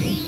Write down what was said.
Okay.